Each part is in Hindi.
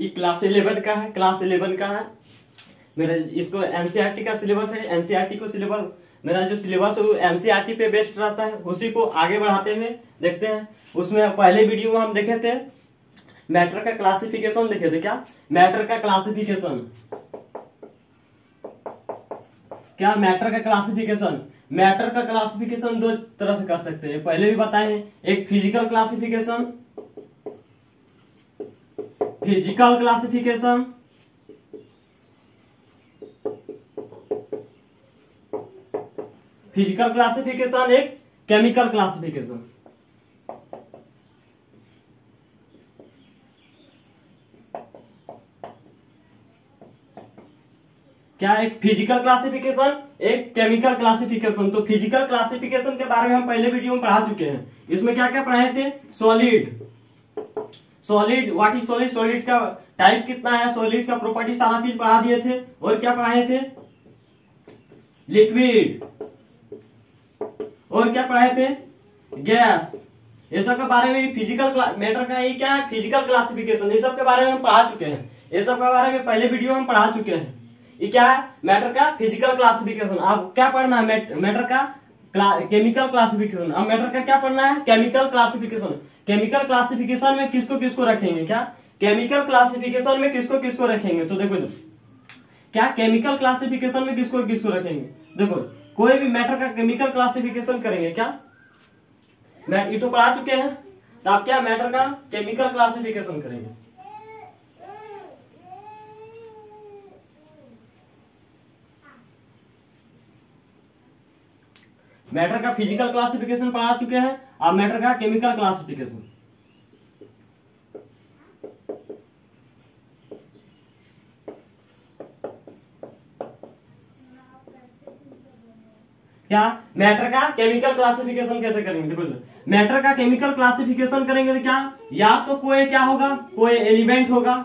ये क्लास इलेवन का है क्लास इलेवन का है। मेरा इसको एनसीईआरटी का सिलेबस है। एनसीईआरटी को सिलेबस मेरा जो सिलेबस है वो एनसीईआरटी पे बेस्ड रहता है। उसी को आगे बढ़ाते हुए देखते हैं। उसमें पहले वीडियो में हम देखे थे। मैटर का क्लासिफिकेशन देखे थे क्या? मैटर का क्लासिफिकेशन क्या मैटर का क्लासिफिकेशन मैटर का क्लासिफिकेशन दो तरह से कर सकते हैं। पहले भी बताए हैं। एक physical classification physical classification physical classification एक केमिकल क्लासिफिकेशन क्या एक फ़िज़िकल क्लासिफिकेशन एक केमिकल क्लासिफिकेशन तो फ़िज़िकल क्लासिफिकेशन के बारे में हम पहले वीडियो में पढ़ा चुके हैं। इसमें क्या क्या पढ़ाए थे? Solid solid what is solid solid का टाइप कितना है? सॉलिड का प्रॉपर्टी सारा चीज़ पढ़ा दिए थे। और क्या पढ़ाए थे? लिक्विड और क्या पढ़ाए थे? गैस ये सब के बारे में फ़िज़िकल मैटर का ये क्या है? फ़िज़िकल क्लासिफिकेशन ये सब के बारे में हम पढ़ा चुके हैं। ये सब के बारे में पहले वीडियो में पढ़ा चुके हैं। ये क्या है? मैटर का फ़िज़िकल क्लासिफिकेशन अब क्या पढ़ना है? मैटर का केमिकल क्लासिफिकेशन अब मैटर का क्या पढ़ना है? केमिकल क्लासिफिकेशन केमिकल क्लासिफिकेशन में किसको किसको रखेंगे? क्या? केमिकल क्लासिफिकेशन में किसको किसको रखेंगे? तो देखो क्या? केमिकल क्लासिफिकेशन में किसको किसको रखेंगे? देखो, कोई भी मैटर का केमिकल क्लासिफिकेशन करेंगे, क्या? ये तो पढ़ा चुके हैं। तो आप क्या मैटर का केमिकल क्लासिफिकेशन करेंगे? मैटर का फ़िज़िकल क्लासिफिकेशन पढ़ा चुके हैं अब मैटर का केमिकल क्लासिफिकेशन क्या? मैटर का केमिकल क्लासिफिकेशन कैसे करेंगे? देखो मैटर का केमिकल क्लासिफिकेशन करेंगे तो क्या? या तो कोई क्या होगा? कोई एलिमेंट होगा।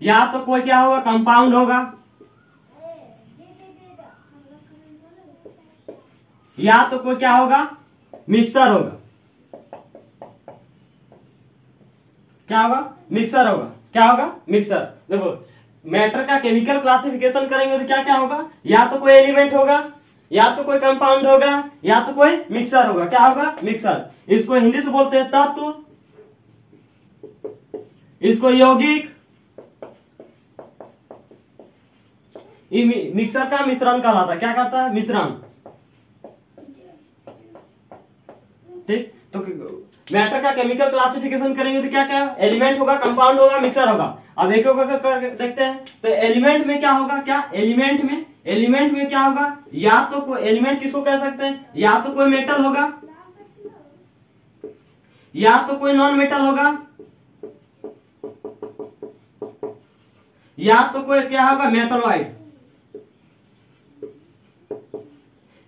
या तो कोई क्या होगा? कंपाउंड होगा। या तो कोई क्या होगा? मिक्सर होगा। क्या होगा? मिक्सर होगा। क्या होगा? मिक्सर देखो मैटर का केमिकल क्लासिफिकेशन करेंगे तो क्या क्या होगा? या तो कोई एलिमेंट होगा, या तो कोई कंपाउंड होगा, या तो कोई मिक्सर होगा। क्या होगा? मिक्सर इसको हिंदी से बोलते हैं तत्व। इसको यौगिक। मिक्सर का मिश्रण कहलाता है। क्या कहता है? मिश्रण। ठीक? तो मैटर का केमिकल क्लासिफिकेशन करेंगे तो क्या क्या? एलिमेंट होगा कंपाउंड होगा मिक्सर होगा। अब एक एक देखते हैं। तो एलिमेंट में क्या होगा? क्या? एलिमेंट में। एलिमेंट में क्या होगा? या तो कोई एलिमेंट किसको कह सकते हैं? या तो कोई मेटल होगा। या तो कोई नॉन मेटल होगा। या तो कोई क्या होगा? मेटलॉइड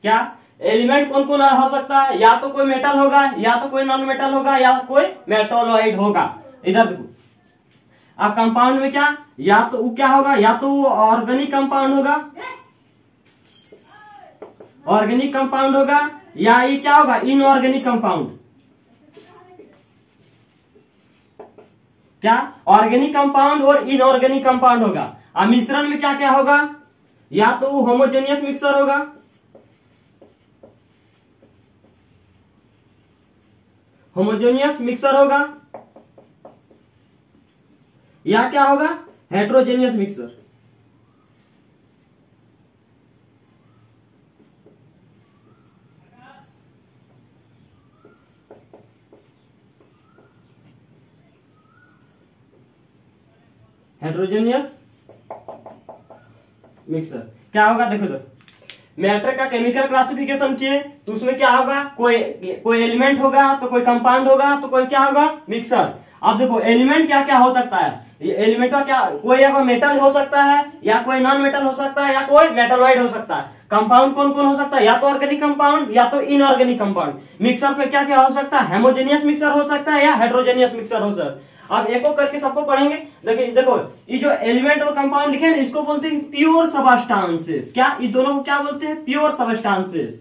क्या? एलिमेंट कौन कौन हो सकता है? या तो कोई मेटल होगा, या तो कोई नॉन मेटल होगा, या कोई मेटोलॉइड होगा। इधर देखो। अब कंपाउंड में क्या? या तो वो क्या होगा? या तो ऑर्गेनिक कंपाउंड होगा। ऑर्गेनिक कंपाउंड होगा, या ये क्या होगा? इनऑर्गेनिक कंपाउंड क्या? ऑर्गेनिक कंपाउंड और इनऑर्गेनिक कंपाउंड होगा। अब मिश्रण में क्या क्या होगा? या तो होमोजेनियस मिक्सर होगा। होमोजेनियस मिक्सर होगा। या क्या होगा? Heterogeneous mixture. Heterogeneous mixture. क्या होगा? देखो तो मैटर का केमिकल क्लासिफिकेशन किए तो उसमें क्या होगा? कोई कोई एलिमेंट होगा तो कोई कंपाउंड होगा तो कोई क्या होगा? मिक्सर अब देखो एलिमेंट क्या क्या हो सकता है? एलिमेंट का क्या, कोई या मेटल हो सकता है, या कोई नॉन मेटल हो सकता है, या कोई मेटलॉइड हो सकता है। कंपाउंड कौन कौन हो सकता है? या तो ऑर्गेनिक कंपाउंड या तो इनऑर्गेनिक कंपाउंड मिक्सर पे क्या क्या हो सकता है? हेमोजेनियस मिक्सर हो सकता है, या हाइड्रोजेनियस मिक्सर हो सकता है? अब एक करके सबको पढ़ेंगे। देखिए, देखो, ये जो एलिमेंट और कंपाउंड लिखे ना, इसको बोलते हैं प्योर सबस्टांसेस क्या? ये दोनों को क्या बोलते हैं? प्योर सबस्टांसेस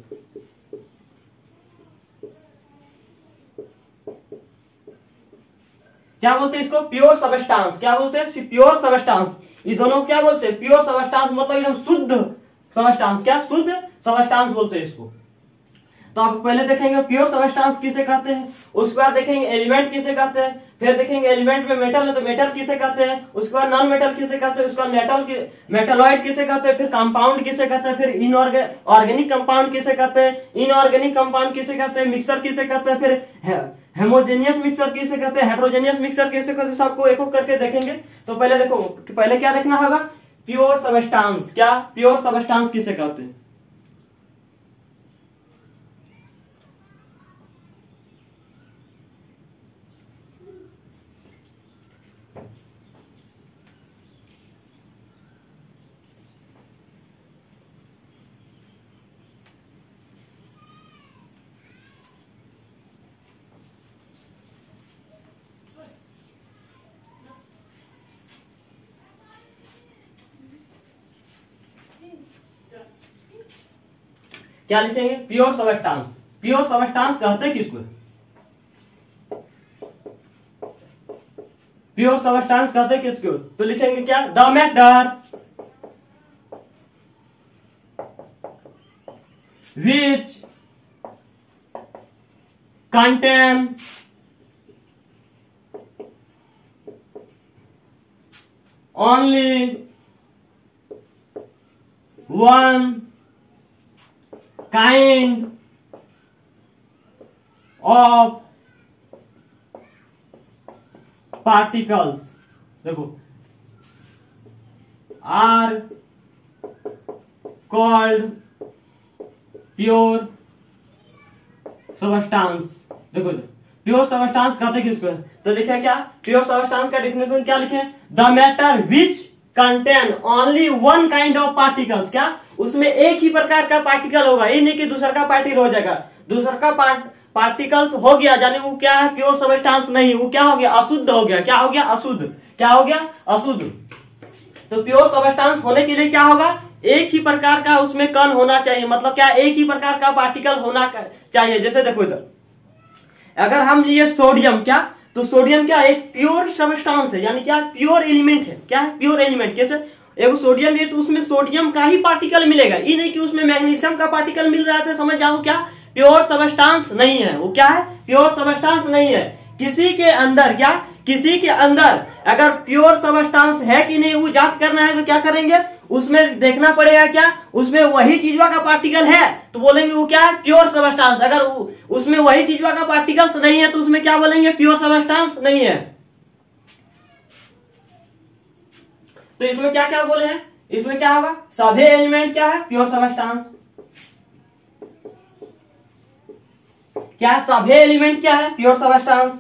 क्या बोलते हैं इसको? प्योर सबस्टांस क्या बोलते हैं? प्योर सबस्टांस ये दोनों क्या बोलते हैं? प्योर सबस्टांस मतलब एकदम शुद्ध सबस्टांस क्या? शुद्ध सबस्टांस बोलते हैं इसको। तो आप पहले देखेंगे प्योर सबस्टांस किसे कहते हैं? उसके बाद देखेंगे एलिमेंट किसे कहते हैं? फिर देखेंगे एलिमेंट में मेटल है तो मेटल किसे कहते हैं उसके बाद नॉन मेटल किसे कहते हैं उसका मेटल की मेटलॉइड किसे कहते हैं फिर कंपाउंड किसे कहते हैं फिर इन ऑर्गेनिक कंपाउंड किसे कहते हैं इनऑर्गेनिक कंपाउंड किसे कहते हैं मिक्सर किसे कहते हैं फिर हेमोजेनियस मिक्सर किसे कहते हैं हेट्रोजेनियस मिक्सर किसे कहते हैं सबको एक करके देखेंगे तो पहले देखो पहले क्या देखना होगा प्योर सबस्टांस क्या प्योर सबस्टांस किसे कहते हैं क्या लिखेंगे? प्योर सबस्टांस प्योर सबस्टांस कहते हैं किसको? प्योर सबस्टांस कहते हैं किसको? तो लिखेंगे क्या? The matter which contain only one kind of particles. देखो are called pure substance. देखो प्योर सबस्टांस कहते किसको? तो लिखे क्या? प्योर सबस्टांस का डिफिनेशन क्या लिखे the matter which contain only one kind of particles क्या? उसमें एक ही प्रकार का पार्टिकल होगा, ये नहीं कि दूसरा का पार्टिकल हो जाएगा। दूसरा का पार्ट पार्टिकल्स हो गया, यानी वो क्या है? प्योर सबस्टांस नहीं, वो क्या हो गया? अशुद्ध हो गया। क्या हो गया? अशुद्ध। क्या हो गया? अशुद्ध। तो प्योर सबस्टांस होने के लिए क्या होगा? एक ही प्रकार का उसमें कण होना चाहिए। मतलब क्या? एक ही प्रकार का पार्टिकल होना चाहिए। जैसे देखो इधर। अगर हम लिए सोडियम क्या? तो सोडियम क्या एक प्योर सबस्टांस है, यानी क्या? प्योर एलिमेंट है। क्या है? प्योर एलिमेंट कैसे? एक सोडियम लिए तो उसमें सोडियम का ही पार्टिकल मिलेगा। ये नहीं कि उसमें मैग्नीशियम का पार्टिकल मिल रहा था, समझ जाओ क्या? प्योर सबस्टांस नहीं है। वो क्या है? प्योर सबस्टांस नहीं है। किसी के अंदर, क्या? किसी के अंदर अगर प्योर सबस्टांस है कि नहीं, वो जाँच करना है तो क्या करेंगे? उसमें देखना पड़ेगा क्या? उसमें वही चीजवा का पार्टिकल है। तो बोलेंगे वो क्या? प्योर सबस्टांस अगर उसमें वही चीजवा का पार्टिकल्स नहीं है तो उसमें क्या बोलेंगे? प्योर सबस्टांस नहीं है। तो इसमें क्या क्या बोले हैं? इसमें क्या होगा? सभी एलिमेंट क्या है? प्योर सबस्टांस क्या सभी एलिमेंट क्या है? प्योर सबस्टांस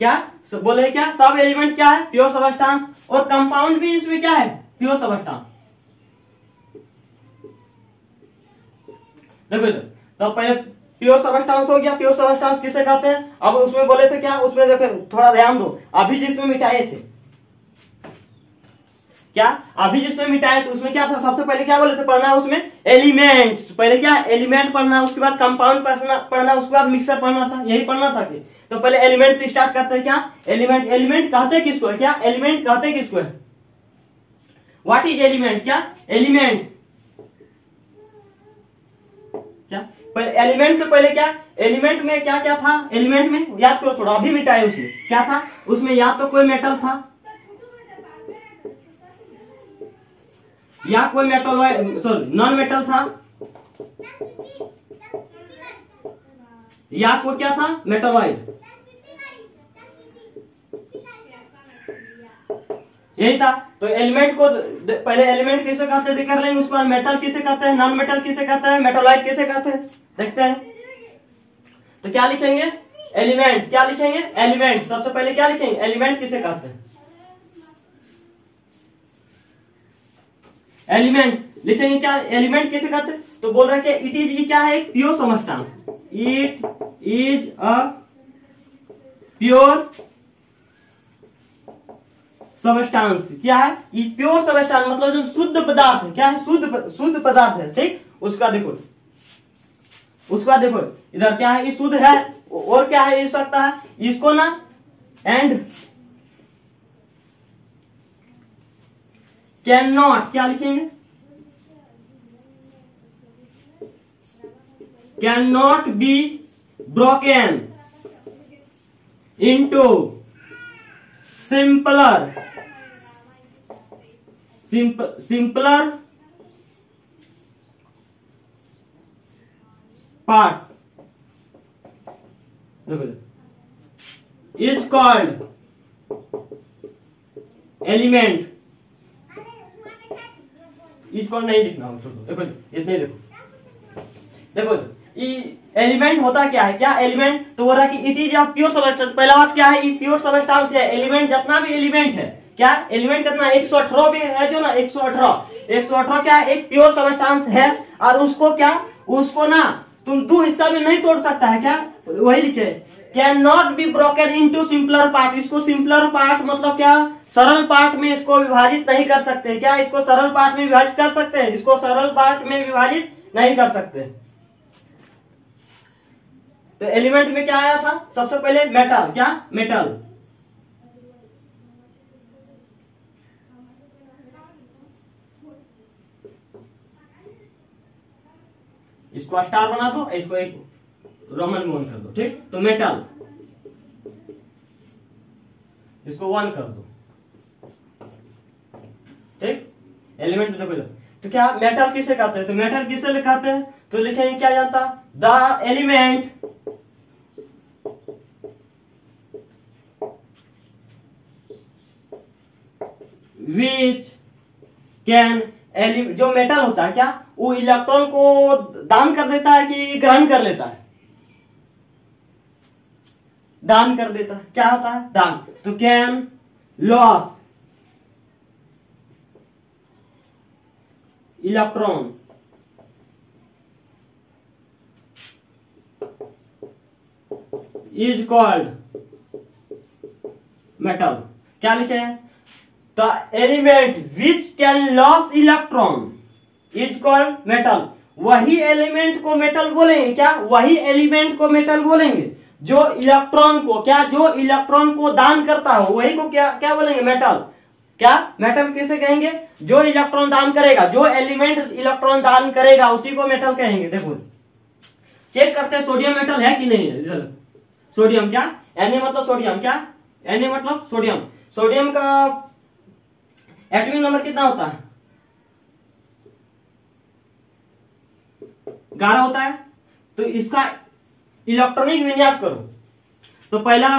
क्या? बोले क्या? सब एलिमेंट क्या है? प्योर सबस्टांस और कंपाउंड भी इसमें क्या है? प्योर सबस्टांस देखो तो पहले प्योर सबस्टांस हो गया। प्योर सबस्टांस किसे कहते हैं? अब उसमें बोले थे क्या? उसमें देखो, थोड़ा ध्यान दो। अभी जिसमें मिटाए थे। क्या? अभी जिसमें मिटाए थे, उसमें क्या था? सबसे पहले क्या बोले थे? पढ़ना उसमें एलिमेंट्स पहले क्या? एलिमेंट पढ़ना, उसके बाद कंपाउंड पढ़ना उसके बाद मिक्सर पढ़ना था। यही पढ़ना था कि तो पहले एलिमेंट से स्टार्ट करते हैं क्या? एलिमेंट एलिमेंट कहते हैं किसको? है क्या? एलिमेंट कहते हैं किसको? है व्हाट इज़ एलिमेंट क्या? एलिमेंट क्या? पहले एलिमेंट से पहले क्या? एलिमेंट में क्या क्या था? एलिमेंट में? याद करो थोड़ा, अभी मिटाए उसमें। क्या था? उसमें या तो कोई मेटल था। या कोई मेटल सॉरी नॉन मेटल था। या कोई क्या था? मेटोलॉइड यही था। तो एलिमेंट को पहले एलिमेंट किसे कहते हैं कर लेंगे उसके बाद मेटल किसे कहते हैं? नॉन मेटल किसे कहते हैं? मेटोलाइट किसे कहते हैं? देखते हैं। तो क्या लिखेंगे? एलिमेंट क्या लिखेंगे? एलिमेंट सबसे पहले क्या लिखेंगे? एलिमेंट किसे कहते हैं? एलिमेंट लिखेंगे क्या? एलिमेंट किसे कहते हैं? तो बोल रहे हैं कि इट इज़ ये क्या है? एक pure substance it is a pure substance क्या है? ये प्योर सबस्टांस मतलब जो शुद्ध पदार्थ है। क्या है? शुद्ध शुद्ध पदार्थ है, ठीक? उसका देखो। उसका देखो। इधर क्या है? ये शुद्ध है। और क्या है? ये सकता है। इसको ना एंड कैन नॉट क्या लिखेंगे? Can not be broken into simpler simpler part is called element इसको नहीं लिखना देखो इतने ही देखो देखो एलिमेंट होता क्या है? क्या एलिमेंट? तो बोल रहा है इट इज़ प्योर सबस्टेंस पहला बात क्या है? प्योर सबस्टेंस है। एलिमेंट जितना भी एलिमेंट है, क्या? एलिमेंट कितना एक सौ अठारह भी है जो ना, एक सौ अठारह। एक सौ अठारह क्या है? एक प्योर सबस्टेंस है। और उसको क्या? उसको ना, तुम दो हिस्सा में नहीं तोड़ सकता है, क्या? वही लिखे। Can not be broken into simpler part इसको सिंपलर पार्ट मतलब क्या? सरल पार्ट में इसको विभाजित नहीं कर सकते। क्या इसको सरल पार्ट में विभाजित कर सकते हैं? इसको सरल पार्ट में विभाजित नहीं कर सकते। तो एलिमेंट में क्या आया था? सबसे पहले मेटल क्या? मेटल इसको स्टार बना दो, इसको एक रोमन में वन कर दो, ठीक? तो मेटल इसको वन कर दो, ठीक? एलिमेंट में देखो तो क्या? मेटल किसे कहते हैं? तो मेटल किसे लिखाते हैं? तो लिखेंगे क्या जाता द एलिमेंट विच कैन जो मेटल होता है, क्या? वो इलेक्ट्रॉन को दान कर देता है कि ग्रहण कर लेता है? दान कर देता है। क्या होता है? दान। तो can lose electron is called metal क्या लिखे हैं? The element which can lose electron is called metal वही एलिमेंट को मेटल बोलेंगे क्या? वही एलिमेंट को मेटल बोलेंगे। जो इलेक्ट्रॉन को, क्या? जो इलेक्ट्रॉन को दान करता हो, वही को क्या क्या बोलेंगे? मेटल क्या? मेटल किसे कहेंगे? जो इलेक्ट्रॉन दान करेगा, जो एलिमेंट इलेक्ट्रॉन दान करेगा, उसी को मेटल कहेंगे। देखो। चेक करते हैं सोडियम मेटल है कि नहीं है? सोडियम क्या? एन मतलब सोडियम क्या? एन मतलब सोडियम सोडियम का एटॉमिक नंबर कितना होता है? ग्यारह होता है। तो इसका इलेक्ट्रॉनिक विन्यास करो। तो पहला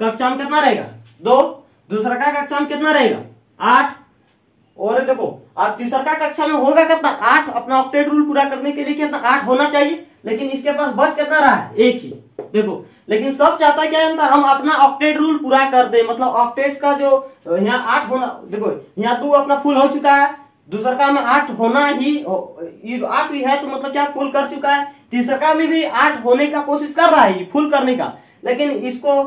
कक्षा में कितना रहेगा? दो। दूसरा का कक्षा में कितना रहेगा? आठ। और देखो आप तीसरा का कक्षा में होगा कितना? आठ। अपना ऑक्टेट रूल पूरा करने के लिए कितना? आठ होना चाहिए। लेकिन इसके पास बस कितना रहा है? एक ही। देखो लेकिन सब चाहता क्या जानता हम अपना ऑक्टेट रूल पूरा कर दे। मतलब ऑक्टेट का जो यहाँ आठ होना, देखो, यहाँ दो अपना फुल हो चुका है। दूसर का में आठ होना ही आठ भी है तो मतलब क्या फुल कर चुका है? तीसर का में भी आठ होने का कोशिश कर रहा है फुल करने का। लेकिन इसको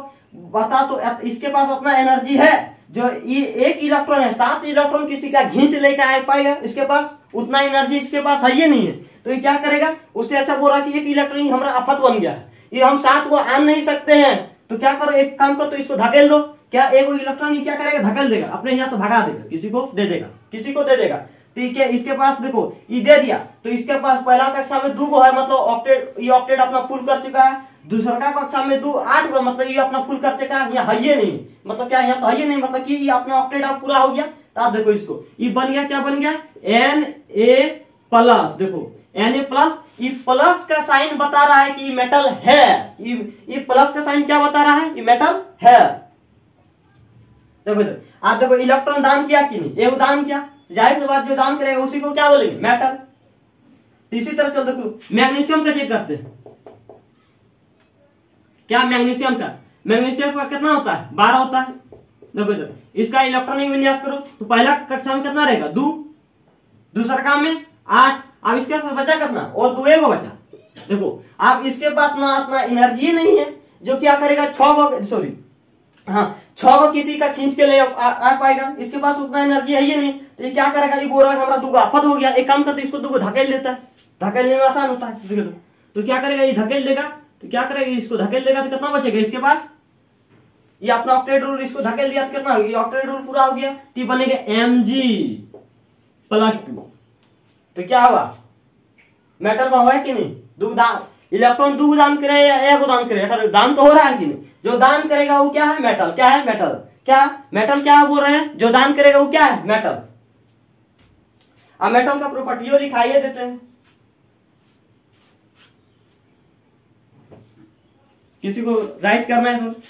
बता तो इसके पास अपना एनर्जी है। जो ये एक इलेक्ट्रॉन है, सात इलेक्ट्रॉन किसी का घींच लेकर आ पाएगा। इसके पास उतना एनर्जी इसके पास है ही नहीं है। तो ये क्या करेगा? उससे अच्छा बोल रहा कि एक इलेक्ट्रॉन हमारा आफत बन गया है। ये हम सात को आन नहीं सकते हैं। तो क्या करो, एक काम करो तो इसको धकेल दो। क्या एक इलेक्ट्रॉन क्या करेगा? धकेल देगा। अपने यहाँ तो भगा देगा। किसी को दे देगा। किसी को दे देगा। ठीक है, इसके पास देखो, ये दे दिया। तो इसके पास पहला कक्षा में दो गो है मतलब ऑक्टेट ये ऑक्टेट अपना फुल कर चुका है। दूसरा का कक्षा में दो आठ गो मतलब ये अपना फुल कर चुका है। यहाँ है नहीं। मतलब क्या यहाँ तो है नहीं मतलब कि अपना ऑक्टेट अब पूरा हो गया। तो आप देखो इसको। ये बन गया, क्या बन गया? एन ए प्लस देखो। ए प्लस ये प्लस का साइन बता रहा है कि मेटल है। ये प्लस का साइन क्या बता रहा है? ये मेटल है। देखो आप देखो इलेक्ट्रॉन दान किया कि नहीं? एक दान किया। ज़ाहिर सी बात, जो दान करेगा उसी को क्या बोलेंगे? मेटल इसी तरह चल देखो मैग्नीशियम का चेक करते हैं। क्या मैग्नीशियम का? मैग्नीशियम का कितना होता है? बारह होता है। देखो इधर इसका इलेक्ट्रॉनिक विन्यास करो तो पहला कक्षा में कितना रहेगा? दो। दूसरा काम में आठ। अब इसके पास बचा कितना और दो एक बचा। देखो आप इसके पास ना इतना एनर्जी नहीं है जो क्या करेगा छ सॉरी हाँ छ किसी का खींच के ले आ, आ पाएगा। इसके पास उतना एनर्जी है ही नहीं तो ये क्या करेगा? ये है हमारा दुगो आफत हो गया। एक काम करते इसको दुगो धकेल देता है। धकेलने में आसान होता है तो क्या करेगा? ये धकेल देगा। तो क्या करेगा? इसको धकेल देगा तो कितना बचेगा इसके पास? ये अपना ऑक्टेट रूल इसको धकेल दिया तो कितना हो गया? रूल पूरा हो गया। तो बनेगा एम जी प्लस टू तो क्या हुआ? मेटल में हुआ कि नहीं? दुगदान इलेक्ट्रॉन दो दान करे या एक दान करे? दान तो हो रहा है कि नहीं? जो दान करेगा वो क्या है? मेटल क्या है? मेटल क्या? मेटल क्या बोल रहे हैं? जो दान करेगा वो क्या है? मेटल अब मेटल का प्रॉपर्टियों लिखाइए देते हैं। किसी को राइट करना है तो।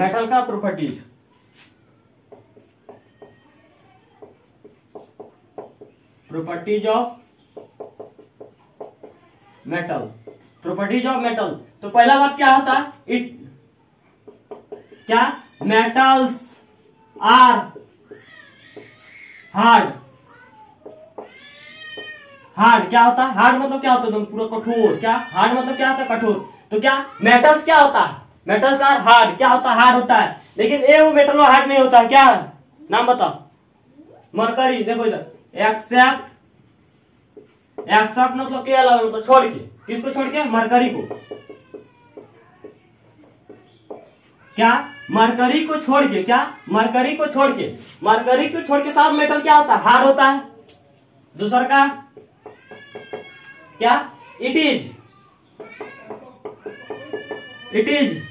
मेटल का properties properties of metal properties of metal तो पहला बात क्या होता? है इट क्या? मेटल्स आर हार्ड हार्ड क्या होता? है हार्ड मतलब क्या होता? है पूरा कठोर. क्या? हार्ड मतलब क्या होता? है कठोर. तो क्या? मेटल्स क्या होता? है मेटल्स आर हार्ड क्या होता है? हार्ड होता है। लेकिन ए वो मेटल हार्ड नहीं होता। क्या? नाम बताओ। मरकरी। देखो इधर। एक्सेप्ट एक्सेप्ट मतलब क्या अलावा मतलब छोड़ के। किसको छोड़ के? मरकरी को। क्या? मरकरी को छोड़ के। क्या? मरकरी को छोड़ के। मरकरी को छोड़ के साथ मेटल क्या होता है? हार्ड होता है। दूसर का? क्या? It is it is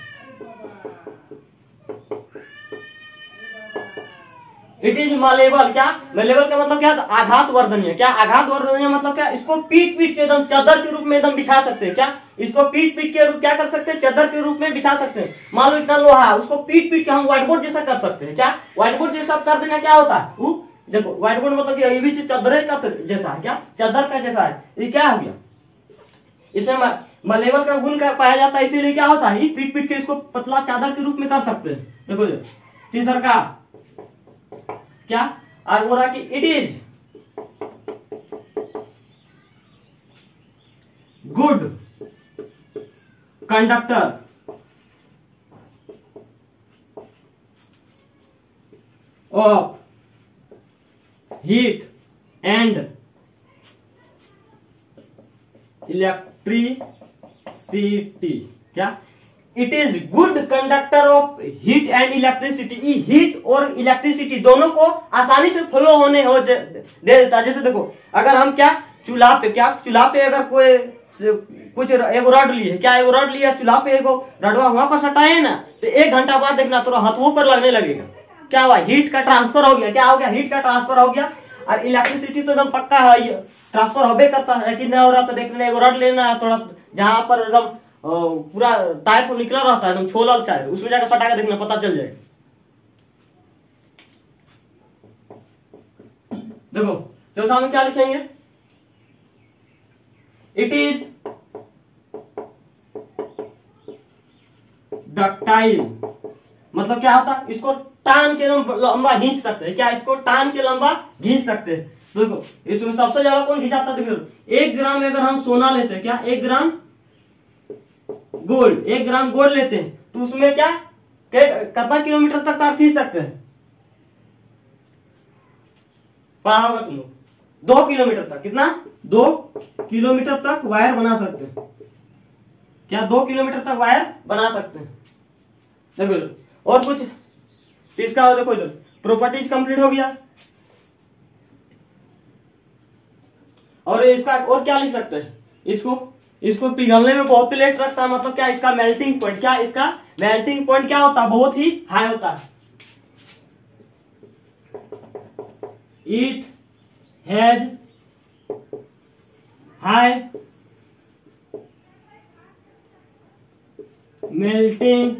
it is malleable क्या? मलेबल का मतलब क्या? आघात वर्धनीय। क्या आघात वर्धनीय मतलब क्या? इसको पीट पीट के एकदम चादर के रूप में एकदम बिछा सकते हैं, क्या? इसको पीट पीट के रूप क्या कर सकते हैं? चादर के रूप में बिछा सकते हैं। मान लो इतना लोहा उसको पीट पीट के हम व्हाइट बोर्ड जैसा कर सकते हैं, क्या? व्हाइट बोर्ड जैसा कर देना क्या होता है? देखो व्हाइट बोर्ड मतलब ये भी चादर का जैसा है, क्या? चादर का जैसा है। ये क्या हो गया? इसमें मलेबल का गुण पाया जाता है, इसीलिए क्या होता है? पीट पीट के इसको पतला चादर के रूप में कर सकते हैं। देखो तीसरा का क्या? बोला कि it is good conductor of heat and electricity क्या? It is good conductor of heat and electricity heat और इलेक्ट्रिसिटी दोनों को आसानी से फ्लो होने हो दे, दे देता जैसे देखो अगर हम क्या चूल्हा पे क्या चूल्हा पे अगर कोई कुछ एक रड लिए क्या एक रड लिया चूल्हा पे एगो रडवा वहाँ पर सटाए ना तो एक घंटा बाद देखना तो हाथों पर लगने लगेगा। क्या हुआ? हीट का ट्रांसफ़र हो गया। क्या हो गया? हीट का ट्रांसफ़र हो गया। और इलेक्ट्रिसिटी तो एकदम पक्का है। ट्रांसफ़र होबे करता है कि नहीं हो रहा तो देखने एगो रड लेना थोड़ा जहाँ पर एकदम पूरा टायर तो निकला रहता है, एकदम छोला टायर उसमें जाकर सटा के देखना, पता चल जाएगा। देखो, चौथा में क्या लिखेंगे? इट इज़ डक्टाइल मतलब क्या होता है? इसको टान के लंबा घींच सकते हैं। क्या इसको टान के लंबा घींच सकते हैं? देखो, इसमें सबसे ज़्यादा कौन घिंचाता देखो, एक ग्राम अगर हम सोना लेते हैं, क्या? एक ग्राम गोल्ड एक ग्राम गोल्ड लेते हैं। तो उसमें क्या? कितना किलोमीटर तक आप खींच सकते हैं। पढ़ा होगा तुम लोग। दो किलोमीटर तक। कितना? दो किलोमीटर तक वायर बना सकते हैं। क्या दो किलोमीटर तक वायर बना सकते हैं? देखो और कुछ? इसका हो देखो इधर। प्रॉपर्टीज़ कंप्लीट हो गया। और इसका और क्या लिख सकते हैं? इसको इसको पिघलने में बहुत लेट रखता है मतलब क्या इसका मेल्टिंग पॉइंट क्या इसका मेल्टिंग पॉइंट क्या होता है? बहुत ही हाई होता है। It has high melting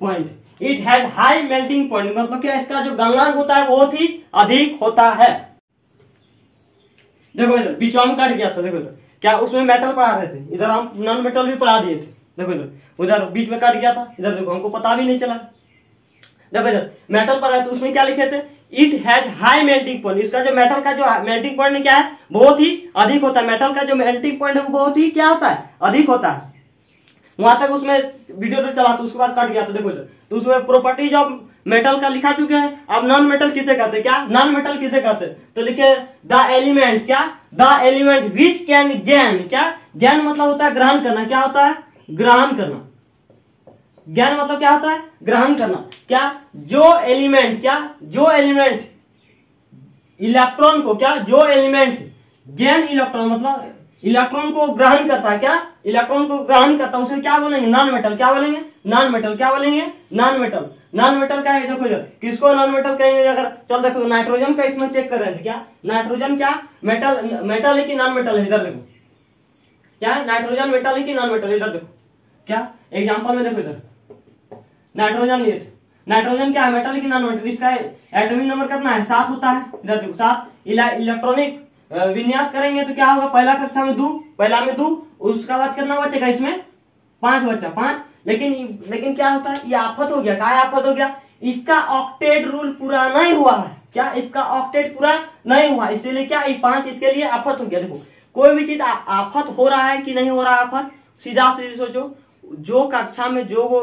point it has high melting point मतलब क्या इसका जो गलनांक होता है, बहुत ही अधिक होता है। देखो इधर बीचवा में कट गया था, देखो इधर। क्या उसमें मेटल पढ़ा रहे थे? इधर हम नॉन मेटल भी पढ़ा दिए थे, देखो इधर। उधर बीच में कट गया था, इधर देखो, हमको पता भी नहीं चला। देखो इधर मेटल पढ़ा है तो उसमें क्या लिखे थे? It has high melting point इसका जो मेटल का जो मेल्टिंग पॉइंट क्या है? बहुत ही अधिक होता है। मेटल का जो मेल्टिंग पॉइंट है, वो बहुत ही क्या होता है? अधिक होता है। वहाँ तक उसमें वीडियो तो चला तो उसके बाद कट गया था, देखो इधर। तो उसमें प्रॉपर्टीज़ ऑफ़ मेटल का लिखा चुके हैं। अब नॉन मेटल किसे कहते हैं? क्या? नॉन मेटल किसे कहते हैं? तो लिखे द एलिमेंट क्या? The element which can gain क्या? ज्ञान मतलब होता है ग्रहण करना। क्या होता है? ग्रहण करना। ज्ञान मतलब क्या होता है? ग्रहण करना। क्या? जो एलिमेंट क्या? जो एलिमेंट इलेक्ट्रॉन को, क्या? जो एलिमेंट ज्ञान इलेक्ट्रॉन मतलब इलेक्ट्रॉन को ग्रहण करता है क्या? इलेक्ट्रॉन को ग्रहण करता है, उसे क्या बोलेंगे? नॉन मेटल क्या बोलेंगे? नॉन मेटल क्या बोलेंगे? नॉन मेटल नॉन मेटल क्या है, देखो इधर, किसको नॉन मेटल कहेंगे? अगर, चल देखो नाइट्रोजन का इसमें चेक कर रहे थे क्या? नाइट्रोजन क्या? मेटल मेटल है कि नॉन मेटल है? इधर देखो। क्या? नाइट्रोजन मेटल है कि नॉन मेटल इधर देखो। क्या? एग्ज़ाम्पल में देखो इधर। नाइट्रोजन लिए नाइट्रोजन क्या है? मेटल है कि नॉन मेटल इसका एटॉमिक नंबर कितना है? सात होता है। इधर देखो, सात। इलेक्ट्रॉनिक विन्यास करेंगे तो क्या होगा? पहला कक्षा में दो, पहला में दो, उसका बाद कितना बचेगा इसमें? पाँच बच्चा पाँच। लेकिन लेकिन क्या होता है? ये आफत हो गया। क्या आफत हो गया? इसका ऑक्टेट रूल पूरा नहीं हुआ है। क्या इसका ऑक्टेट पूरा नहीं हुआ? इसीलिए क्या ये पाँच इसके लिए आफत हो गया। देखो, कोई भी चीज़ आफत हो रहा है कि नहीं हो रहा आफत? सीधा सीधी सोचो, जो कक्षा में जो वो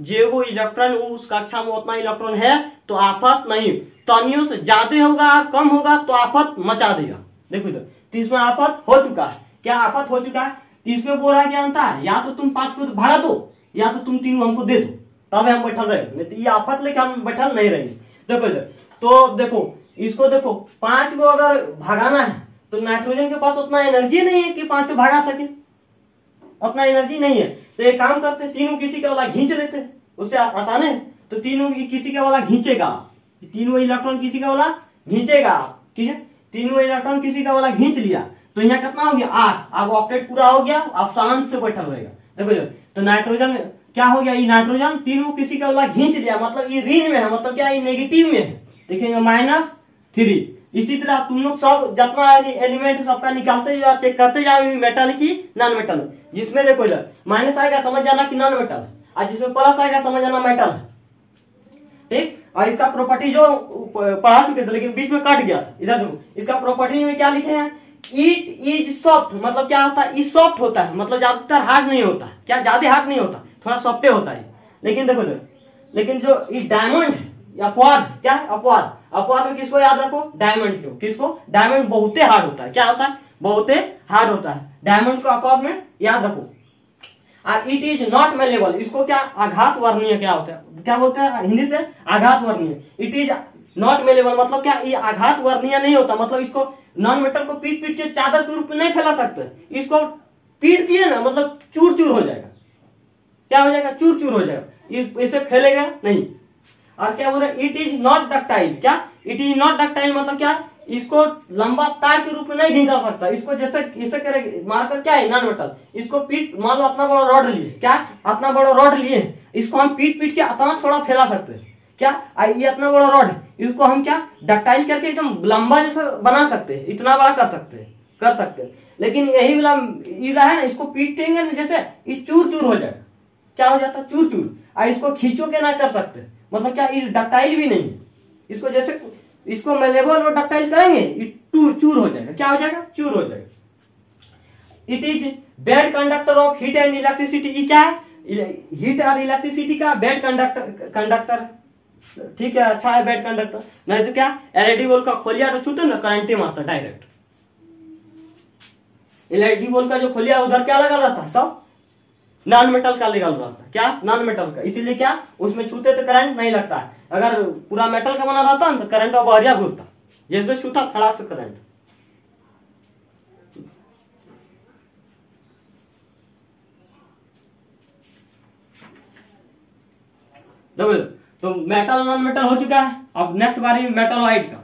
जो वो इलेक्ट्रॉन उस कक्षा में उतना इलेक्ट्रॉन है तो आफत नहीं। तनियों से ज़्यादा होगा, कम होगा तो आफत मचा देगा। देखो इधर तो इसमें आफत हो चुका है। क्या आफत हो चुका है? इसमें बोल रहा क्या अंता है या तो तुम पाँच को भाड़ा दो, या तो तुम तीनों हमको दे दो। तब हम बैठल रहे। नहीं तो ये आफत लेके हम बैठल नहीं रहेंगे। देखो इधर तो देखो, इसको देखो, पाँच को अगर भगाना है तो नाइट्रोजन के पास उतना एनर्जी नहीं है कि पाँच को भगा सके। उतना एनर्जी नहीं है। तो एक काम करते, तीनों किसी का वाला घींच लेते। उससे आसान है। तो तीनों किसी का वाला घींचेगा। तीनों इलेक्ट्रॉन किसी का वाला घींचेगा। ठीक है? तीनों इलेक्ट्रॉन किसी का वाला घींच लिया। तो यहाँ कितना हो गया? आठ। अब ऑक्टेट पूरा हो गया, अब शांत से बैठल रहेगा। देखो तो नाइट्रोजन क्या हो गया? ये नाइट्रोजन तीनों किसी का वाला घींच लिया। मतलब ये ऋण में है मतलब क्या? ये नेगेटिव में है। देखेंगे माइनस थ्री इसी तरह तुम लोग सब जितना एलिमेंट सबका निकालते जाओ चेक करते जाओ मेटल की नॉन मेटल जिसमें देखो इधर माइनस आएगा, समझ जाना कि नॉन मेटल और जिसमें प्लस आएगा, समझ जाना मेटल ठीक? और इसका प्रॉपर्टी जो पढ़ा चुके थे, लेकिन बीच में कट गया था। इधर देखो, इसका प्रॉपर्टी में क्या लिखे हैं? इट इज़ सॉफ्ट मतलब क्या होता है? सॉफ्ट होता है मतलब ज़्यादातर हार्ड नहीं होता। क्या ज़्यादा हार्ड नहीं होता? थोड़ा सॉफ्टे होता है। लेकिन देखो देखो लेकिन जो इस डायमंड अपवाद, क्या है? अपवाद। अपवाद में किसको याद रखो? डायमंड को। किसको? डायमंड बहुते हार्ड होता है। क्या होता है? बहुते हार्ड होता है। डायमंड को अपवाद में याद रखो। और इट इज़ नॉट मेलेबल इसको क्या? आघात वर्णीय क्या होता है? क्या बोलते हैं? हिंदी से आघात वर्णीय इट इज़ नॉट मेलेबल मतलब क्या? ये आघात वर्णीय नहीं होता। मतलब इसको नॉन मेटल को पीट पीट के चादर के रूप में नहीं फैला सकते। इसको पीट दिए ना मतलब चूर चूर हो जाएगा। क्या हो जाएगा? चूर चूर हो जाएगा। इसे फैलेगा नहीं। और क्या बोल रहे इट इज़ नॉट डक्टाइल क्या? इट इज़ नॉट डक्टाइल मतलब क्या? इसको लंबा तार के रूप में नहीं घिंचा सकता। इसको जैसे, इसे करे, मारकर क्या है? नॉन मेटल इसको पीट मान लो इतना बड़ा रॉड लिए। क्या? इतना बड़ा रॉड लिए। इसको हम पीट पीट के इतना थोड़ा फैला सकते हैं। क्या? ये इतना बड़ा रॉड है। इसको हम क्या? डक्टाइल करके एकदम लंबा जैसा बना सकते हैं। इतना बड़ा कर सकते हैं। कर सकते हैं। लेकिन यही वाला ईड़ा है ना, इसको पीटेंगे ना, जैसे ये चूर चूर हो जाएगा क्या हो जाता? चूर चूर और इसको खींचो के ना, कर सकते मतलब क्या? डक्टाइल भी नहीं है। इसको जैसे इसको मेलेबल और डक्टाइल करेंगे चूर हो जाएगा। क्या हो जाएगा? चूर हो जाएगा। It is bad conductor of heat and electricity क्या है? हीट और इलेक्ट्रिसिटी का बेड कंडक्टर कंडक्टर ठीक है अच्छा है बेड कंडक्टर नहीं तो क्या? एलईडी बोल का खोलिया तो छूते ना करंट मारता डायरेक्ट एलईडी बोल का जो खोलिया, उधर क्या लगा रहता? सब नॉन मेटल का लगा रहता क्या? नॉन मेटल का। इसीलिए क्या? उसमें छूते तो करंट नहीं लगता है। अगर पूरा मेटल का बना रहता तो करंट और बहरिया घूरता जैसे छूता, खड़ा से करंट तो मेटल नॉन मेटल हो चुका है। अब नेक्स्ट बारी मेटल वाइट का।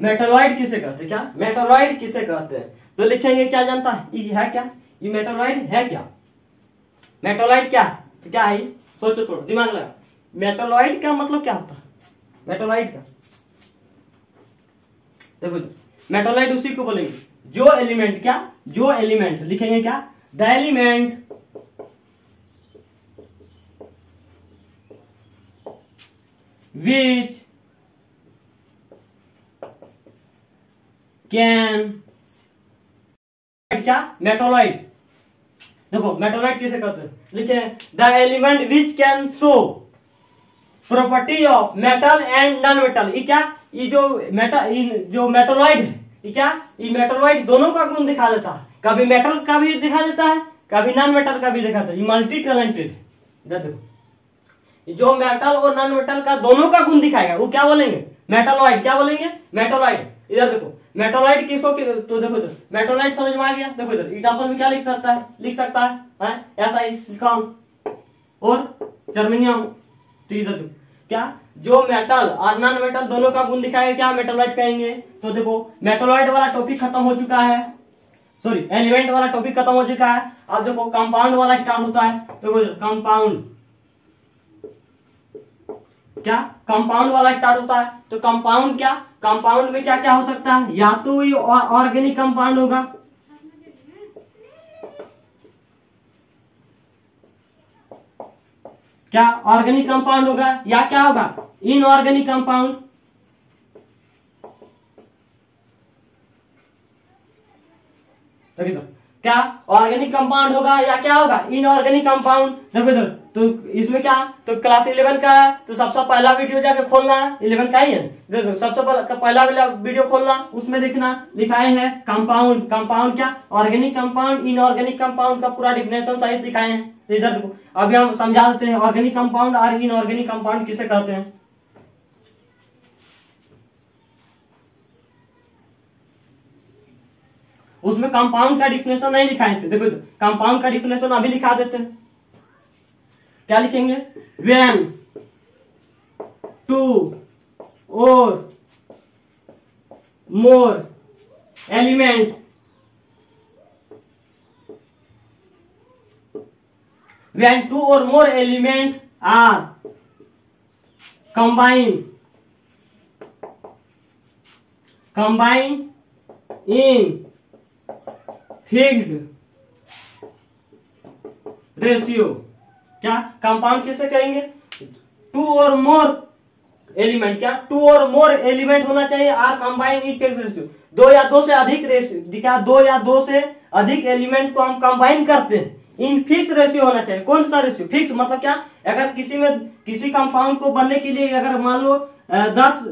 मेटोलॉइड किसे कहते हैं? क्या? मेटोलॉइड किसे कहते हैं? तो लिखेंगे क्या जानता है? ये है क्या? ये मेटोलॉइड है क्या? मेटोलॉइड क्या तो क्या है सोचो थोड़ा, दिमाग लगा मेटोलॉइड का मतलब क्या होता है? मेटोलॉइड का। देखो मेटोलॉइड उसी को बोलेंगे। जो एलिमेंट क्या? जो एलिमेंट, लिखेंगे क्या? The element. Which can. क्या? मेटोलॉइड देखो मेटोलॉइड किसे कहते हैं? लिखे the element which can show property of metal and non metal ये क्या? ये जो मेटल जो मेटोलॉइड है, ये क्या? ये मेटोलॉइड दोनों का गुण दिखा देता है। कभी मेटल का भी दिखा देता है, कभी नॉन मेटल का भी दिखाता है। ये मल्टी टैलेंटेड है देखो। जो मेटल और नॉन मेटल का दोनों का गुण दिखाएगा, वो क्या बोलेंगे? मेटोलॉइड क्या बोलेंगे? मेटोलॉइड इधर देखो। मेटोलॉइड किसको तो देखो इधर। मेटोलॉइड समझ में आ गया? देखो इधर। एग्जांपल में क्या लिख सकता है? लिख सकता है, है? ऐसा ही सिलिकॉन और जर्मेनियम तो इधर देखो। क्या? जो मेटल और नॉन मेटल दोनों का गुण दिखाएगा क्या मेटोलॉइड कहेंगे? तो देखो मेटोलॉइड वाला टॉपिक खत्म हो चुका है। सॉरी एलिमेंट वाला टॉपिक खत्म हो चुका है। अब देखो कंपाउंड वाला स्टार्ट होता है। देखो कंपाउंड क्या कंपाउंड वाला स्टार्ट होता है? तो कंपाउंड क्या? कंपाउंड में क्या क्या हो सकता है? या तो ये ऑर्गेनिक कंपाउंड होगा। क्या ऑर्गेनिक कंपाउंड होगा? या क्या होगा? इनऑर्गेनिक कंपाउंड देखिए तो क्या? ऑर्गेनिक कंपाउंड होगा या क्या होगा? इनऑर्गेनिक कंपाउंड देखो इधर। तो इसमें क्या? तो क्लास इलेवन का है तो सबसे पहला वीडियो जाके खोलना है। इलेवन का ही है। देखो, सबसे पहला वाला वीडियो खोलना, उसमें देखना लिखाए हैं कंपाउंड कंपाउंड क्या? ऑर्गेनिक कंपाउंड इनऑर्गेनिक कंपाउंड का पूरा डिफिनेशन सहित लिखाए हैं। तो इधर देखो, अभी हम समझा देते हैं ऑर्गेनिक कंपाउंड और इनऑर्गेनिक कंपाउंड किसे कहते हैं? उसमें कंपाउंड का डिफिनेशन नहीं लिखाए थे। देखो कंपाउंड का डिफिनेशन अभी लिखा देते हैं। क्या लिखेंगे? वेन टू और मोर एलिमेंट वेन टू और more element are combine combine in fix ratio क्या? कंपाउंड किसे कहेंगे? टू और मोर एलिमेंट क्या? टू और मोर एलिमेंट होना चाहिए। Are combine in fix ratio दो या दो से अधिक रेशियो क्या दो या दो से अधिक एलिमेंट को हम कंबाइन करते हैं। इन फिक्स रेशियो होना चाहिए। कौन सा रेशियो फिक्स मतलब क्या? अगर किसी में, किसी कंपाउंड को बनने के लिए अगर मान लो दस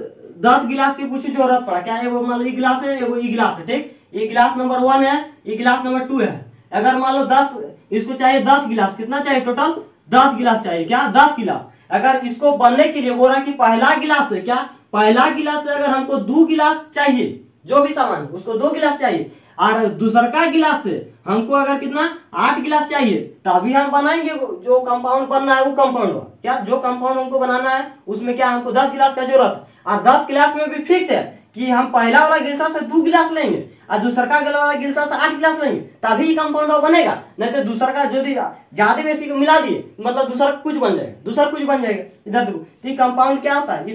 दस गिलास की कुछ ज़रूरत पड़ा। क्या है? वो मान लो ई गिलास है, वो ई गिलास है, ठीक? ई गिलास नंबर वन है ई गिलास नंबर टू है। अगर मान लो दस, इसको चाहिए दस गिलास। कितना चाहिए टोटल दस गिलास चाहिए क्या? दस गिलास। अगर इसको बनने के लिए बोल रहा है कि पहला गिलास है क्या? पहला गिलास से अगर हमको दो गिलास चाहिए, जो भी सामान, उसको दो गिलास चाहिए, और दूसर का गिलास से हमको अगर कितना? आठ गिलास चाहिए, तभी हम बनाएँगे जो कंपाउंड बनना है वो कंपाउंड क्या? जो कंपाउंड हमको बनाना है, उसमें क्या हमको दस गिलास का ज़रूरत और दस गिलास में भी फिक्स है कि हम पहला वाला गिलसा से दो गिलास लेंगे। और दूसर का आठ गिलास लेंगे, तभी कंपाउंड बनेगा। नहीं तो दूसर का जो ज़्यादा बेसी को मिला दिए मतलब दूसरा कुछ बन जाएगा, दूसरा कुछ बन जाएगा। इधर देखो तो कंपाउंड क्या होता है?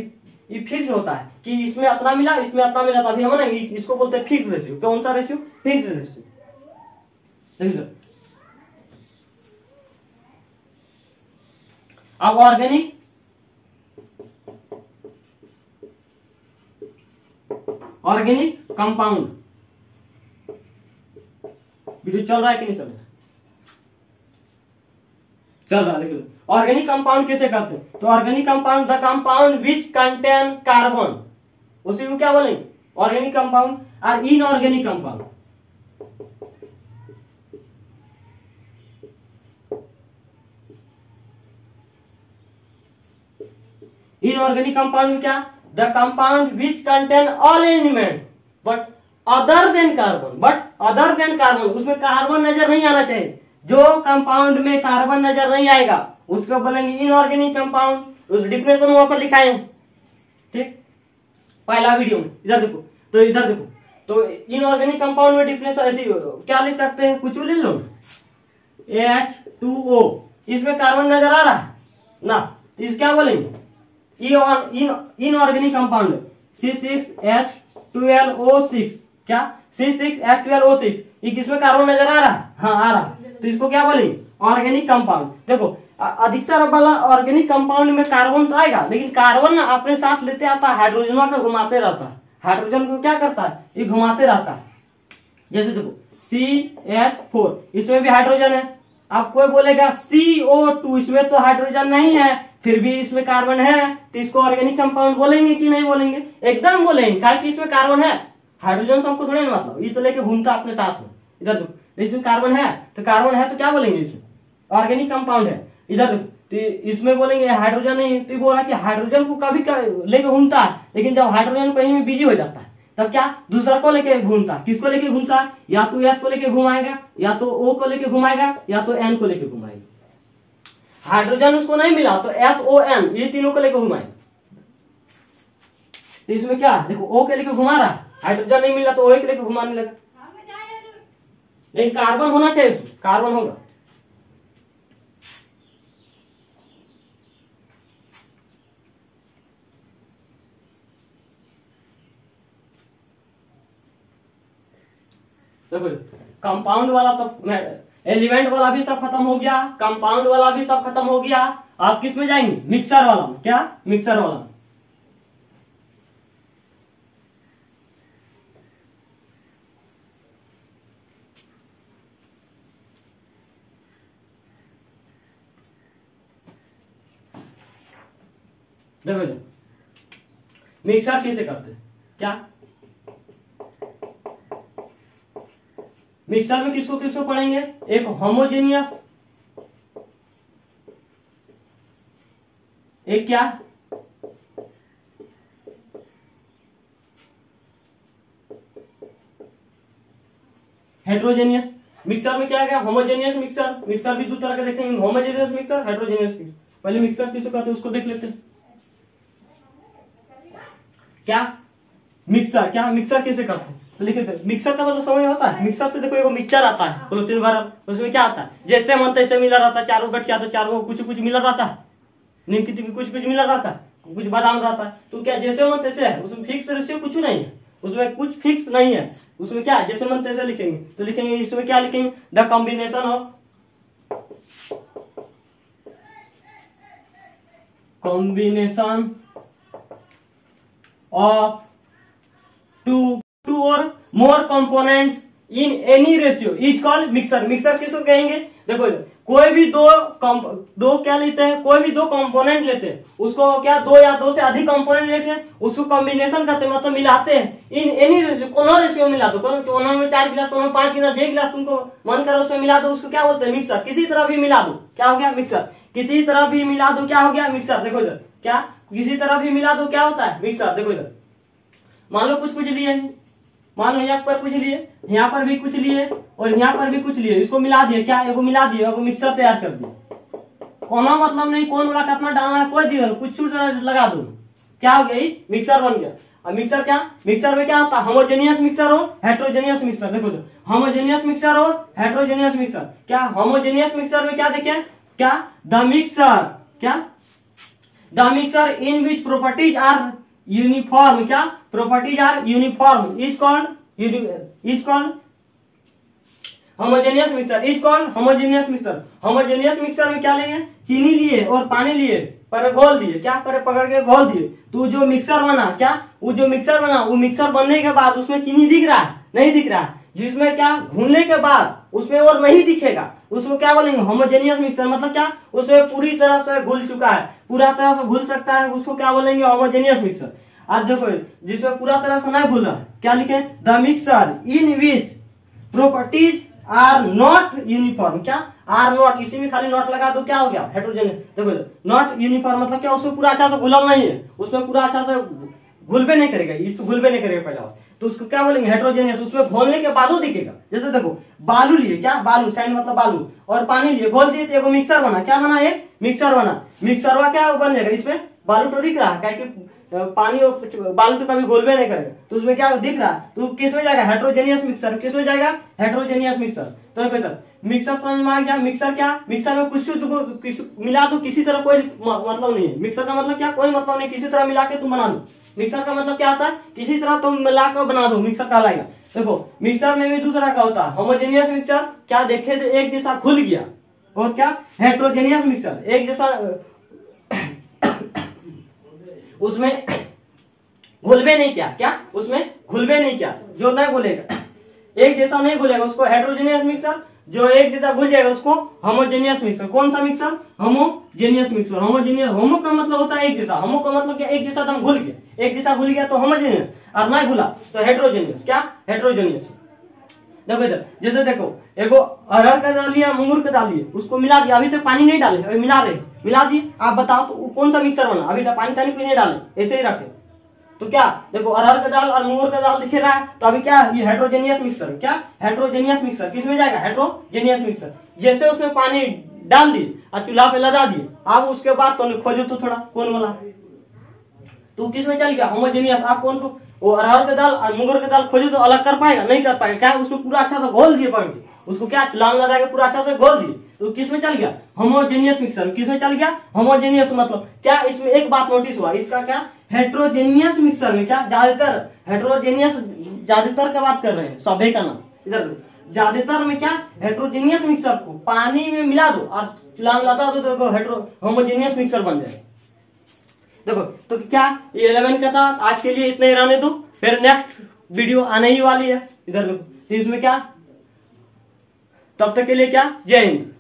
ये फिक्स होता है कि इसमें इतना मिला, इसमें इतना मिला, तभी हम इसको बोलते हैं फिक्स रेशियो कौन सा रेशियो फिक्स रेशियो अब ऑर्गेनिक ऑर्गेनिक कंपाउंड वीडियो चल रहा है कि नहीं चल रहा चल रहा लिख ऑर्गेनिक कंपाउंड किसे कहते हैं? तो organic compound the compound which contain carbon उसी को क्या बोलेंगे ऑर्गेनिक कंपाउंड और इनऑर्गेनिक कंपाउंड इनऑर्गेनिक कंपाउंड क्या? The compound which contain all element but other than carbon but other than carbon उसमें कार्बन नज़र नहीं आना चाहिए। जो कंपाउंड में कार्बन नज़र नहीं आएगा, उसको बोलेंगे इनऑर्गेनिक कंपाउंड उस डिफिनेशन वहाँ पर लिखा है। ठीक? पहला वीडियो में, इधर देखो तो इधर देखो। तो इनऑर्गेनिक कंपाउंड में डिफरेंस ऐसी क्या लिख सकते हैं? कुछ ले लो। एच टू ओ इसमें कार्बन नज़र आ रहा है। ना तो इस क्या बोलेंगे? Inorganic compound C six H twelve O six क्या? C six H twelve O six इसमें कार्बन नज़र आ रहा है? हाँ आ रहा है। तो इसको क्या बोलेंगे ऑर्गेनिक कंपाउंड देखो अधिकतर वाला ऑर्गेनिक कंपाउंड में कार्बन तो आएगा, लेकिन कार्बन ना अपने साथ लेते आता है हाइड्रोजन को घुमाते रहता है। हाइड्रोजन को क्या करता है? ये घुमाते रहता है। जैसे देखो सी एच फोर इसमें भी हाइड्रोजन है। आप कोई बोलेगा सी ओ टू इसमें तो हाइड्रोजन नहीं है, फिर भी इसमें कार्बन है। तो इसको ऑर्गेनिक कंपाउंड बोलेंगे कि नहीं बोलेंगे? एकदम बोलेंगे। क्या इसमें कार्बन है? हाइड्रोजन से हमको थोड़े ना मतलब ये तो लेके घूमता अपने साथ में। इधर देखो इसमें कार्बन है तो कार्बन है तो क्या बोलेंगे इसमें? ऑर्गेनिक कंपाउंड है। इधर तो इसमें बोलेंगे हाइड्रोजन नहीं तो बोला कि हाइड्रोजन को कभी लेके घूमता है, लेकिन जब हाइड्रोजन कहीं में बिज़ी हो जाता है, तब क्या? दूसरा को लेके घूमता किसको लेके घूमता है? या तो एस को लेके घुमाएगा, या तो ओ को लेके घुमाएगा, या तो एन को लेके घुमाएगा। हाइड्रोजन उसको नहीं मिला तो एस ओ एन ये तीनों को लेके घुमाएगा। तो इसमें क्या देखो ओ के लेके घुमा रहा हाइड्रोजन नहीं मिला तो वही के लेके घुमाने लगा। लेकिन कार्बन होना चाहिए उसमें, कार्बन होगा। देखो कंपाउंड वाला तो एलिमेंट वाला भी सब खत्म हो गया, कंपाउंड वाला भी सब खत्म हो गया। आप किसमें जाएँगे? मिक्सर वाला में, क्या? मिक्सर वाला में। देखो मिक्सर कैसे करते क्या? मिक्सर में किसको किसको पढ़ेंगे एक होमोजेनियस एक क्या? हेट्रोजेनियस मिक्सर में क्या है? होमोजेनियस मिक्सर मिक्सर भी दो तरह के देखेंगे। होमोजेनियस मिक्सर हेट्रोजेनियस मिक्सर पहले मिक्सर किसको कहते हैं, उसको देख लेते हैं। क्या? मिक्सर क्या? मिक्सर कैसे करते हैं? तो लिखे मिक्सर का मतलब समझ होता है। मिक्सर से देखो एगो मिक्सर आता है पोलोथीन भरल उसमें क्या आता है? जैसे मन तैसे मिला रहता है, चारों गट क्या तो चारों कुछ कुछ मिला रहता है। निमकी कुछ कुछ मिला रहता है, कुछ बादाम रहता है। तो क्या जैसे मन तैसे है, उसमें फिक्स रेशियो कुछ नहीं है। उसमें कुछ फिक्स नहीं है। उसमें क्या जैसे मन तैसे लिखेंगे तो लिखेंगे, इसमें क्या लिखेंगे? The combination of combination of two two और more components in any ratio is called mixture mixture किसको कहेंगे? देखो, कोई भी दो दो क्या लेते हैं? कोई भी दो कंपोनेंट लेते हैं। उसको क्या दो या दो से अधिक कंपोनेंट लेते हैं? उसको कॉम्बिनेशन करते हैं मतलब मिलाते हैं। इन एनी रेशियो कोनो रेशियो मिला दो। कोनो में चार गिलास, कोनो पाँच गिलास, छह गिलास तुमको मन करो उसमें मिला दो। उसको क्या बोलते हैं? मिक्सर किसी तरह भी मिला दो। क्या हो गया? मिक्सर किसी तरह भी मिला दो, क्या हो गया? मिक्सर देखो इधर। क्या? किसी तरह भी मिला दो क्या होता है? मिक्सर देखो इधर। मान लो कुछ कुछ लिए मान लो यहाँ पर कुछ लिए, यहाँ पर भी कुछ लिए और यहाँ पर भी कुछ लिए। इसको मिला दिए। क्या एगो मिला दिए। एगो मिक्सर तैयार कर दिए। कोनो मतलब नहीं, कौन वाला कितना डालना है, कोई दिए कुछ लगा दो। क्या हो गया मिक्सर बन गया। अब मिक्सर क्या? मिक्सर में क्या होता है? होमोजेनियस मिक्सर हो हेट्रोजेनियस मिक्सर देखो तो होमोजेनियस मिक्सर हो हेट्रोजेनियस मिक्सर क्या? होमोजेनियस मिक्सर में क्या देखे? क्या? द मिक्सर क्या? The mixture in which properties are uniform क्या? Properties are uniform is called is called homogeneous mixture is called homogeneous mixture homogeneous mixture में क्या लेंगे चीनी लिए और पानी लिए। पर घोल दिए। क्या? पर पकड़ के घोल दिए। तो जो मिक्सर बना, क्या? वो जो मिक्सर बना, वो मिक्सर बनने के बाद उसमें चीनी दिख रहा है? नहीं दिख रहा है। जिसमें क्या? घूमने के बाद उसमें और नहीं दिखेगा। उसको क्या बोलेंगे? होमोजेनियस मिक्सर मतलब क्या? उसमें पूरी तरह से घुल चुका है। पूरा तरह से घुल सकता है, उसको क्या बोलेंगे? होमोजेनियस मिक्सर आज देखो, जिसमें पूरा तरह से नहीं घुला, क्या लिखे? The mixture in which properties are not uniform क्या? आर नॉट इसी में खाली नॉट लगा दो, क्या हो गया? हेट्रोजन देखो नॉट यूनिफॉर्म मतलब क्या? उसमें पूरा अच्छा से घुलम नहीं है। उसमें पूरा अच्छा से घुलबे नहीं करेगा। घुलबे नहीं करेगा पहला। तो उसको क्या बोलेंगे? हेट्रोजेनियस उसमें घोलने के बाद दिखेगा। जैसे देखो, बालू लिए, क्या? बालू सैंड मतलब बालू। और पानी लिए, घोल दिए तो मिक्सर बना। क्या बना एक मिक्सर बना। मिक्सरवा क्या? बन जाएगा इसमें। बालू तो दिख रहा है, क्या कि पानी और बालू तो कभी घोलबे नहीं करेगा। तो उसमें क्या दिख रहा? है तो किसमें जाएगा? हेट्रोजेनियस मिक्सर किसमें जाएगा? हेट्रोजेनियस मिक्सर तो मिक्सर समझ में आ गया? मिक्सर क्या? मिक्सर में कुछ तो किस, मिला दो किसी तरह कोई मतलब नहीं है। मिक्सर का मतलब क्या? कोई मतलब नहीं। किसी तरह मिला के तुम बना दो। मिक्सर का मतलब क्या होता है? किसी तरह तुम मिला कर बना दो। मिक्सर का लाएगा देखो मिक्सर में भी दूसरा का होता है? होमोजेनियस मिक्सर क्या देखे तो एक जैसा खुल गया। और क्या? हेट्रोजेनियस मिक्सर एक जैसा उसमें घुलबे नहीं क्या। क्या? उसमें घुलबे नहीं क्या। जो नहीं घुलेगा। एक जैसा नहीं घुलेगा। उसको हेट्रोजेनियस मिक्सर जो एक जैसा घुल जाएगा उसको होमोजेनियस मिक्सर कौन सा mixture homogeneous mixture homogeneous homo का मतलब होता है एक जैसा। होमो का मतलब क्या? एक जैसा दम घुल गया एक जैसा घुल गया तो होमोजेनियस और ना घुला तो हेट्रोजेनियस क्या? हेट्रोजेनियस देखो इधर। जैसे देखो, एगो अरहर का डाल लिया मूंगूर का डाल लिया, उसको मिला दिया। अभी तक पानी नहीं डाले, अभी मिला रहे मिला दिए। आप बताओ तो कौन सा मिक्सर बना? अभी तक पानी तानी कुछ नहीं डाले। ऐसे ही रखे। तो क्या? देखो, अरहर का दाल और मूंगूर का दाल दिखे रहा है तो अभी क्या ये हेट्रोजेनियस मिक्सर क्या? हाइड्रोजेनियस मिक्सर किसमें जाएगा? हेट्रोजेनियस मिक्सर जैसे उसमें पानी डाल दिए और चूल्हा पे लगा दिए, अब उसके बाद तो खोजो तो थोड़ा, कौन वाला? तो किसमें चल गया? होमोजेनियस आप कौन को? वो अरहर का दाल और मूंगूर का दाल खोजो तो अलग कर पाएगा, नहीं कर पाएगा। क्या उसमें पूरा अच्छा से घोल दिए के उसको क्या? चूल्हा में लगा के पूरा अच्छा से घोल दिए। तो किसमें चल गया? होमोजेनियस मिक्सर किसमें चल गया? होमोजेनियस मतलब क्या इसमें एक बात नोटिस हुआ? इसका क्या? हेट्रोजेनियस मिक्सर में क्या? ज़्यादातर हेट्रोजेनियस ज़्यादातर का बात कर रहे हैं सभे का नाम। इधर ज़्यादातर में क्या? हेट्रोजेनियस मिक्सर को पानी में मिला दो और में दो तो देखो हेट्रो होमोजेनियस मिक्सर बन जाए देखो तो क्या ये इलेवन का था? आज के लिए इतना ही रहने दो। फिर नेक्स्ट वीडियो आने ही वाली है। इधर देखो। तो इसमें क्या? तब तक के लिए क्या? जय हिंद।